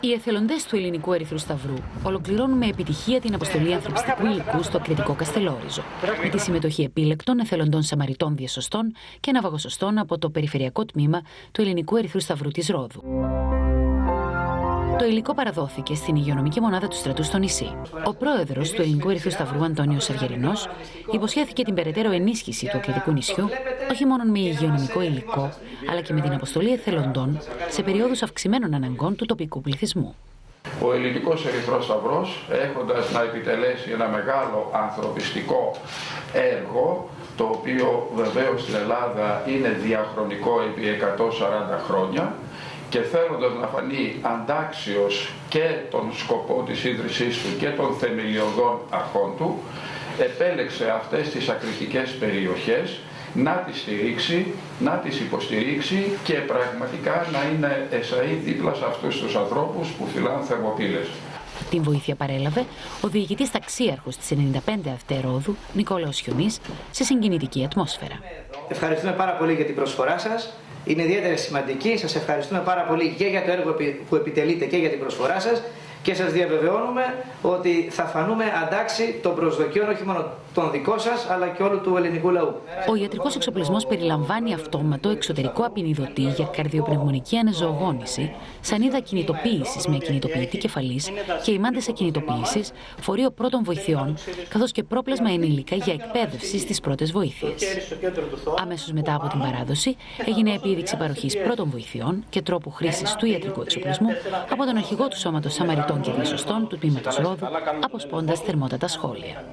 Οι εθελοντές του Ελληνικού Ερυθρού Σταυρού ολοκληρώνουν με επιτυχία την αποστολή ανθρωπιστικού υλικού στο Κρητικό Καστελόριζο, με τη συμμετοχή επίλεκτων εθελοντών Σαμαριτών Διασωστών και Ναυαγοσωστών από το Περιφερειακό Τμήμα του Ελληνικού Ερυθρού Σταυρού της Ρόδου. Το υλικό παραδόθηκε στην υγειονομική μονάδα του στρατού στο νησί. Ο πρόεδρος του Ελληνικού Ερυθρού Σταυρού, Αντώνιο Αργερινό, υποσχέθηκε την περαιτέρω ενίσχυση του ακριτικού νησιού, όχι μόνο με υγειονομικό υλικό, αλλά και με την αποστολή εθελοντών σε περιόδους αυξημένων αναγκών του τοπικού πληθυσμού. Ο Ελληνικός Ερυθρός Σταυρός, έχοντας να επιτελέσει ένα μεγάλο ανθρωπιστικό έργο, το οποίο βεβαίως στην Ελλάδα είναι διαχρονικό επί 140 χρόνια, και θέλοντας να φανεί αντάξιος και τον σκοπό της ίδρυσής του και των θεμελιωδών αρχών του, επέλεξε αυτές τις ακριτικές περιοχές να τις στηρίξει, να τις υποστηρίξει και πραγματικά να είναι εσαΐ δίπλα σε αυτούς τους ανθρώπους που φυλάνε θερμοπύλες. Την βοήθεια παρέλαβε ο διοικητής ταξίαρχος της 95 Αυτερόδου, Νικόλαος Χιονής, σε συγκινητική ατμόσφαιρα. Ευχαριστούμε πάρα πολύ για την προσφορά σας είναι ιδιαίτερα σημαντική. Σας ευχαριστούμε πάρα πολύ και για το έργο που επιτελείτε και για την προσφορά σας και σας διαβεβαιώνουμε ότι θα φανούμε αντάξει των προσδοκιών όχι μόνο των δικών σας αλλά και όλου του ελληνικού λαού. Ο ιατρικός εξοπλισμός περιλαμβάνει αυτόματο εξωτερικό απεινιδωτή για καρδιοπνευμονική ανεζωογόνηση, σανίδα κινητοποίησης με κινητοποιητή κεφαλής και ημάντες ακινητοποίησης, φορείο πρώτων βοηθειών, καθώς και πρόπλασμα ενήλικα για εκπαίδευση στις πρώτες βοήθειες. Αμέσως μετά από την παράδοση έγινε επίδειξη παροχής πρώτων βοηθειών και τρόπου χρήσης του ιατρικού εξοπλισμού από τον αρχηγό του Σώματος Σαμαριτών και Διασωστών του τμήματος Ρόδου, αποσπώντας θερμότατα σχόλια.